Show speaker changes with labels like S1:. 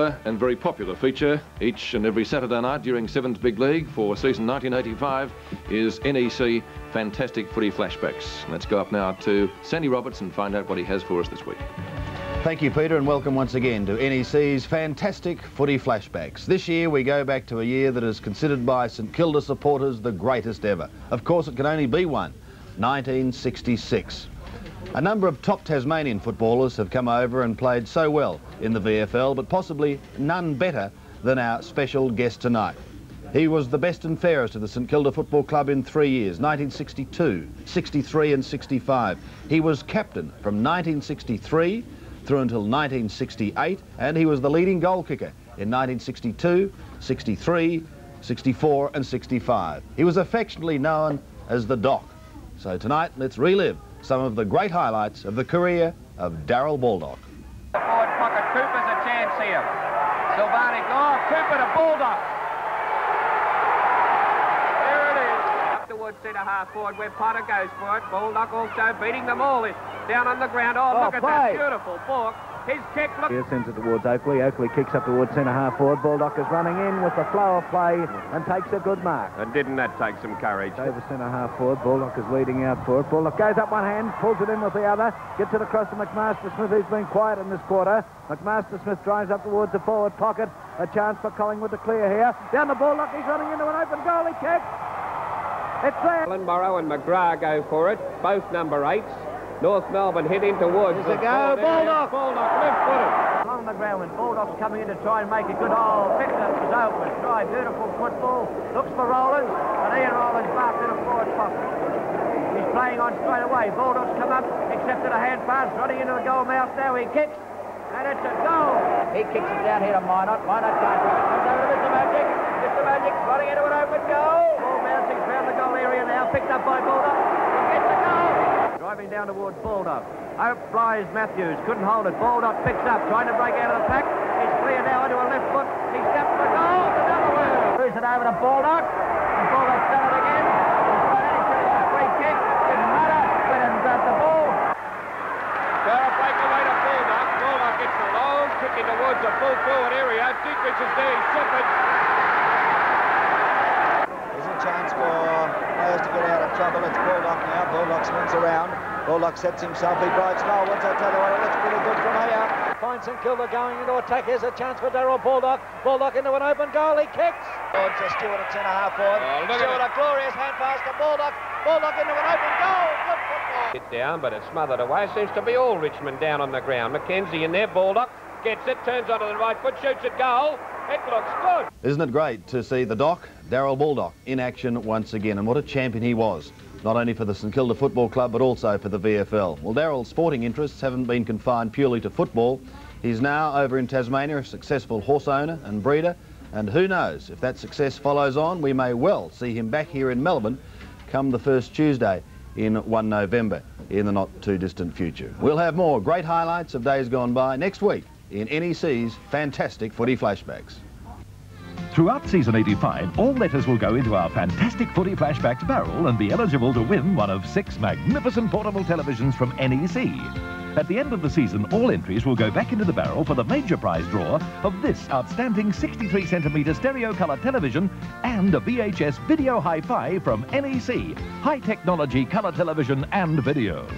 S1: and very popular feature each and every Saturday night during Sevens Big League for season 1985 is NEC Fantastic Footy Flashbacks. Let's go up now to Sandy Roberts and find out what he has for us this week.
S2: Thank you, Peter, and welcome once again to NEC's Fantastic Footy Flashbacks. This year we go back to a year that is considered by St Kilda supporters the greatest ever. Of course, it can only be one, 1966. A number of top Tasmanian footballers have come over and played so well in the VFL, but possibly none better than our special guest tonight. He was the best and fairest of the St Kilda Football Club in three years, 1962, 63 and 65. He was captain from 1963 through until 1968, and he was the leading goal kicker in 1962, 63, 64 and 65. He was affectionately known as the Doc. So tonight, let's relive some of the great highlights of the career of Darrel Baldock.
S3: Forward pocket, Cooper's a chance here. Silvani, oh, Cooper to Baldock. There it is. Up towards centre half forward where Potter goes for it. Baldock also beating them all down on the ground. Oh,
S4: oh
S3: look at that oh, beautiful balk. His kick looks...
S4: Here sends it towards Oakley. Oakley kicks up towards centre half forward. Baldock is running in with the flow of play and takes a good mark.
S3: And didn't that take some courage?
S4: Over centre half forward. Baldock is leading out for it. Baldock goes up one hand, pulls it in with the other, gets it across to McMaster Smith, who's been quiet in this quarter. McMaster Smith drives up towards the forward pocket. A chance for Collingwood to clear here. Down the Baldock, he's running into an open goal. He kicks. It's there.
S3: Alan Morrow and McGrath go for it, both number eights. North Melbourne hit into Woods.
S4: There's a go, Baldock.
S3: Baldock, left footed.
S4: Along the ground when Baldock's coming in to try and make a good hole. Picks up his open. Try, beautiful football. Looks for Rollins, and Ian Rollins marked in a forward pocket. He's playing on straight away. Baldock's come up, accepted a hand pass, running into the goal mouth now. He kicks, and it's a goal. He kicks it down here to Minot. Minot can't do it. Comes over to Mr. Magic. Mr. Magic running into an open goal. Ball bouncing around the goal area now, picked up by Baldock. He gets a goal. Driving down towards Baldock. Out flies Matthews. Couldn't hold it. Baldock picks up, trying to break out of the pack. He's clear now into a left foot. He steps for goal. Another one. Throws it over to Baldock. And Baldock's done it again. He's got it. a free kick. Didn't matter. Went and grabbed the ball.
S3: Got a breakaway to Baldock. Baldock gets a long kick in towards the full forward area. Dietrich is there. He's Shepherd.
S5: There's a chance for players to get out of trouble. It's Baldock now. Baldock swings around. Baldock sets himself. He drives forwards. I tell you what, it looks pretty good from here. Finds St Kilda going into attack. Here's a chance for Darrel Baldock. Baldock into an open goal. He kicks. Towards uh, Stewart at centre half forward.
S3: Oh, look
S5: Stewart, a glorious hand pass to Baldock. Baldock into an open goal. Good football.
S3: Hit down, but it's smothered away. Seems to be all Richmond down on the ground. Mackenzie in there. Baldock gets it, turns onto the right foot, shoots it goal. It looks good.
S2: Isn't it great to see the Doc, Darrel Baldock, in action once again? And what a champion he was, not only for the St Kilda Football Club, but also for the VFL. Well, Darrel's sporting interests haven't been confined purely to football. He's now over in Tasmania, a successful horse owner and breeder. And who knows, if that success follows on, we may well see him back here in Melbourne come the first Tuesday in 1 November in the not too distant future. We'll have more great highlights of days gone by next week in NEC's fantastic footy flashbacks.
S6: Throughout season 85, all letters will go into our fantastic footy flashbacks barrel and be eligible to win one of six magnificent portable televisions from NEC. At the end of the season, all entries will go back into the barrel for the major prize draw of this outstanding 63 centimetre stereo colour television and a VHS video hi-fi from NEC, high technology colour television and video.